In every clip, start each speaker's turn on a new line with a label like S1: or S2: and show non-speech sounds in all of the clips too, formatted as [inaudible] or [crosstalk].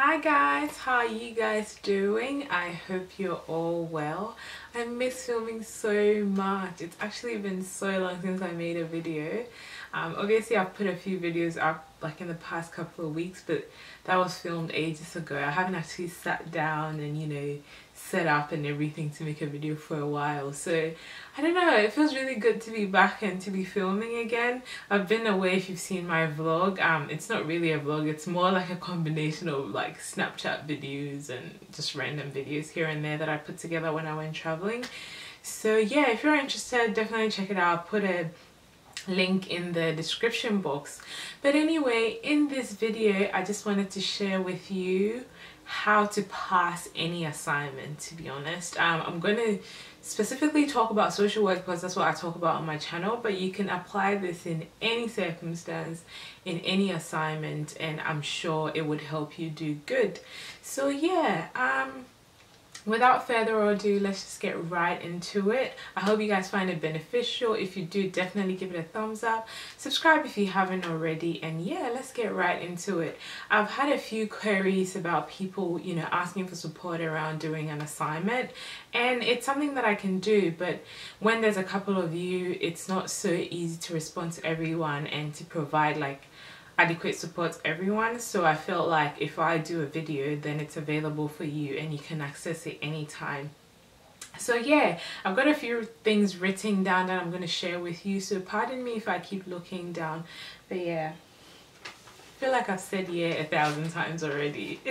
S1: Hi guys, how are you guys doing? I hope you're all well. I miss filming so much. It's actually been so long since I made a video. Um, obviously I've put a few videos up like in the past couple of weeks but that was filmed ages ago. I haven't actually sat down and you know set up and everything to make a video for a while. So I don't know it feels really good to be back and to be filming again. I've been away if you've seen my vlog. Um it's not really a vlog it's more like a combination of like Snapchat videos and just random videos here and there that I put together when I went traveling. So yeah if you're interested definitely check it out. I'll put a link in the description box. But anyway in this video I just wanted to share with you how to pass any assignment to be honest. Um, I'm going to specifically talk about social work because that's what I talk about on my channel but you can apply this in any circumstance in any assignment and I'm sure it would help you do good. So yeah um without further ado let's just get right into it. I hope you guys find it beneficial. If you do definitely give it a thumbs up. Subscribe if you haven't already. And yeah let's get right into it. I've had a few queries about people you know asking for support around doing an assignment. And it's something that i can do but when there's a couple of you it's not so easy to respond to everyone and to provide like adequate supports everyone. So I felt like if I do a video then it's available for you and you can access it anytime. So yeah I've got a few things written down that I'm going to share with you. So pardon me if I keep looking down. But yeah I feel like I've said yeah a thousand times already. [laughs]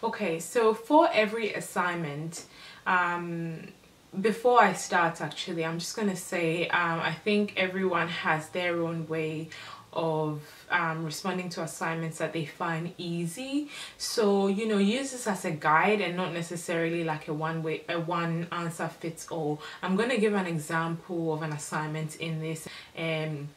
S1: Okay so for every assignment um before I start actually I'm just gonna say um, I think everyone has their own way of um, responding to assignments that they find easy. So you know use this as a guide and not necessarily like a one way a one answer fits all. I'm gonna give an example of an assignment in this um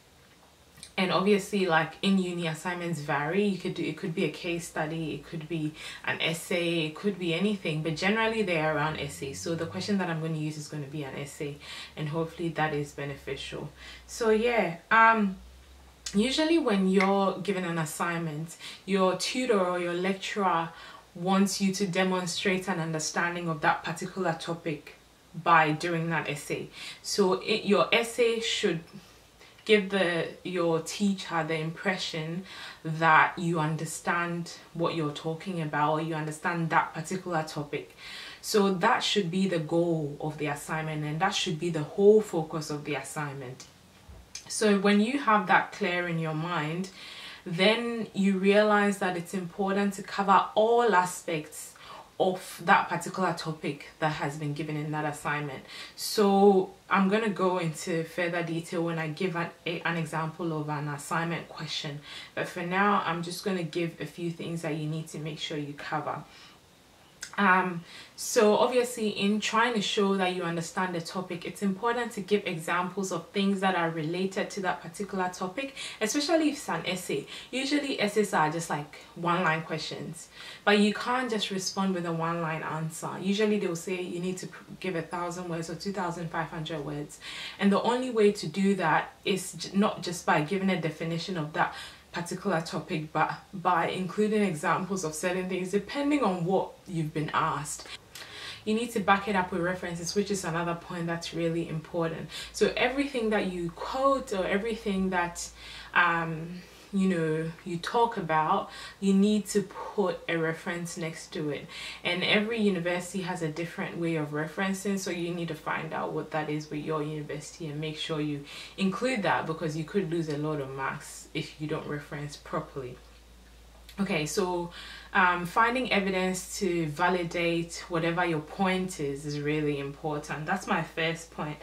S1: and obviously like in uni assignments vary. You could do it could be a case study it could be an essay it could be anything but generally they are around essays so the question that i'm going to use is going to be an essay and hopefully that is beneficial. So yeah um usually when you're given an assignment your tutor or your lecturer wants you to demonstrate an understanding of that particular topic by doing that essay. So it, your essay should give the your teacher the impression that you understand what you're talking about you understand that particular topic. So that should be the goal of the assignment and that should be the whole focus of the assignment. So when you have that clear in your mind then you realize that it's important to cover all aspects of that particular topic that has been given in that assignment. So I'm going to go into further detail when I give an, a, an example of an assignment question. But for now, I'm just going to give a few things that you need to make sure you cover. Um, so obviously in trying to show that you understand the topic, it's important to give examples of things that are related to that particular topic, especially if it's an essay. Usually essays are just like one line questions, but you can't just respond with a one line answer. Usually they'll say you need to give a thousand words or 2,500 words. And the only way to do that is not just by giving a definition of that particular topic but by including examples of certain things depending on what you've been asked you need to back it up with references which is another point that's really important. So everything that you quote or everything that um, you know you talk about you need to put a reference next to it. And every university has a different way of referencing so you need to find out what that is with your university and make sure you include that because you could lose a lot of marks if you don't reference properly okay so um, finding evidence to validate whatever your point is is really important. That's my first point.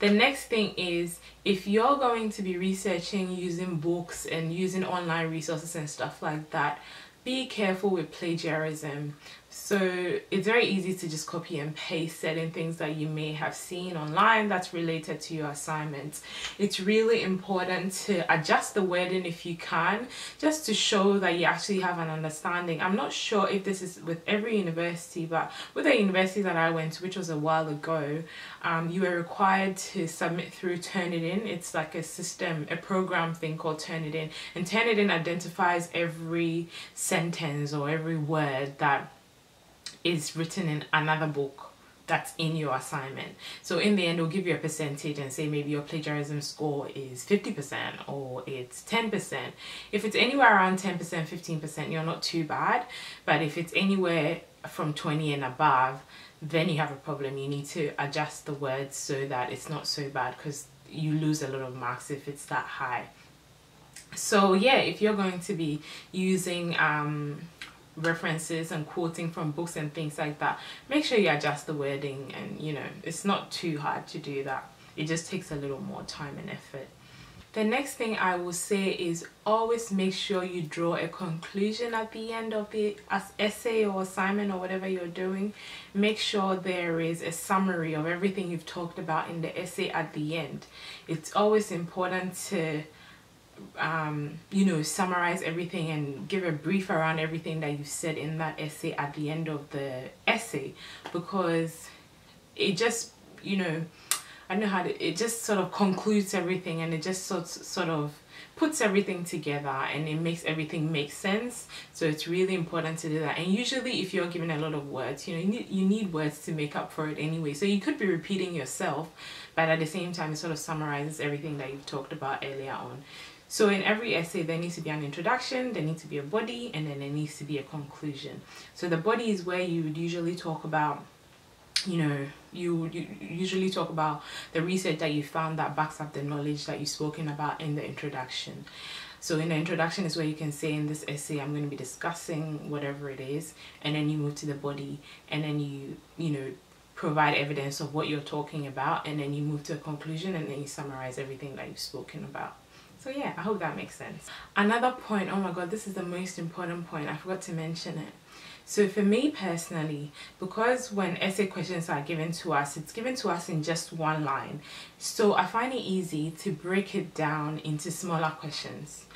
S1: The next thing is if you're going to be researching using books and using online resources and stuff like that, be careful with plagiarism so it's very easy to just copy and paste certain things that you may have seen online that's related to your assignments. It's really important to adjust the wording if you can, just to show that you actually have an understanding. I'm not sure if this is with every university, but with the university that I went to, which was a while ago, um, you were required to submit through Turnitin. It's like a system, a program thing called Turnitin. And Turnitin identifies every sentence or every word that is written in another book that's in your assignment. So in the end, it'll give you a percentage and say maybe your plagiarism score is 50% or it's 10%. If it's anywhere around 10%, 15%, you're not too bad. But if it's anywhere from 20 and above, then you have a problem. You need to adjust the words so that it's not so bad because you lose a lot of marks if it's that high. So yeah, if you're going to be using um, references and quoting from books and things like that make sure you adjust the wording and you know it's not too hard to do that it just takes a little more time and effort the next thing I will say is always make sure you draw a conclusion at the end of the essay or assignment or whatever you're doing. Make sure there is a summary of everything you've talked about in the essay at the end. It's always important to um, you know, summarize everything and give a brief around everything that you said in that essay at the end of the essay. Because it just, you know, I know how to, it just sort of concludes everything and it just sort, sort of puts everything together and it makes everything make sense. So it's really important to do that. And usually if you're given a lot of words you know you need, you need words to make up for it anyway. So you could be repeating yourself but at the same time it sort of summarizes everything that you've talked about earlier on so in every essay, there needs to be an introduction, there needs to be a body, and then there needs to be a conclusion. So the body is where you would usually talk about you know you, you usually talk about the research that you found that backs up the knowledge that you've spoken about in the introduction so in the introduction is where you can say in this essay i'm going to be discussing whatever it is and then you move to the body and then you you know provide evidence of what you're talking about and then you move to a conclusion and then you summarize everything that you've spoken about so yeah, I hope that makes sense. Another point, oh my god, this is the most important point. I forgot to mention it. So for me personally, because when essay questions are given to us, it's given to us in just one line. So I find it easy to break it down into smaller questions.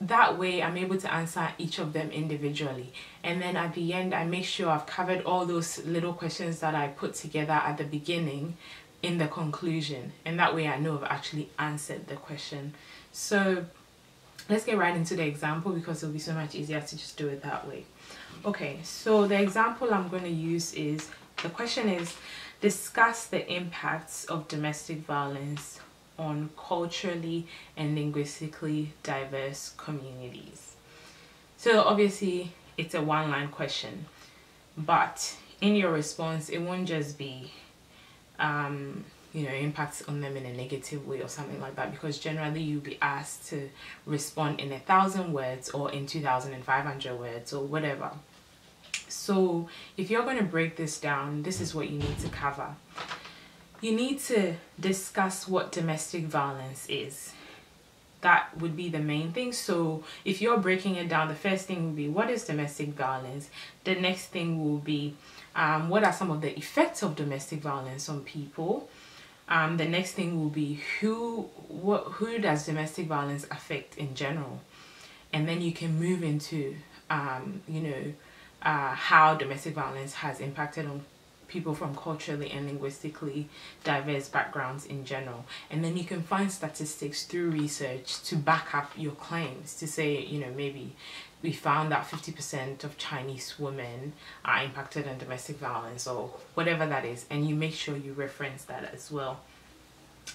S1: That way I'm able to answer each of them individually. And then at the end, I make sure I've covered all those little questions that I put together at the beginning in the conclusion. And that way I know I've actually answered the question so let's get right into the example because it'll be so much easier to just do it that way. Okay, so the example I'm going to use is, the question is, discuss the impacts of domestic violence on culturally and linguistically diverse communities. So obviously it's a one line question, but in your response, it won't just be um, you know impacts on them in a negative way or something like that because generally you'll be asked to respond in a thousand words or in 2500 words or whatever. So if you're going to break this down this is what you need to cover. You need to discuss what domestic violence is. That would be the main thing. So if you're breaking it down the first thing will be what is domestic violence? The next thing will be um, what are some of the effects of domestic violence on people? Um, the next thing will be who what who does domestic violence affect in general? And then you can move into um, you know uh, how domestic violence has impacted on people from culturally and linguistically diverse backgrounds in general. And then you can find statistics through research to back up your claims to say you know maybe we found that 50% of Chinese women are impacted on domestic violence or whatever that is. And you make sure you reference that as well.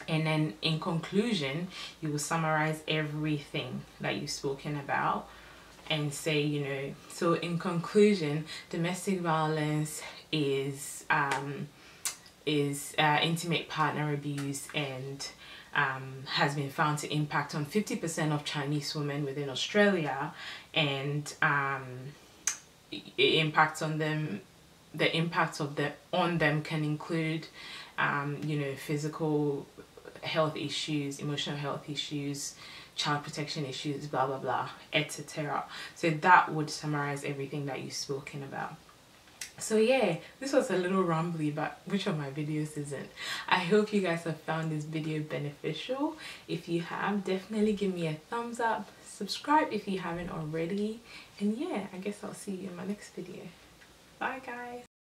S1: And then in conclusion you will summarize everything that you've spoken about and say you know so in conclusion domestic violence is um, is uh, intimate partner abuse and um, has been found to impact on 50% of Chinese women within Australia and um, impacts on them the impact of the on them can include um, you know physical health issues emotional health issues child protection issues blah blah blah etc so that would summarize everything that you've spoken about. So yeah this was a little rambly but which of my videos isn't? I hope you guys have found this video beneficial. If you have definitely give me a thumbs up. Subscribe if you haven't already. And yeah i guess i'll see you in my next video. Bye guys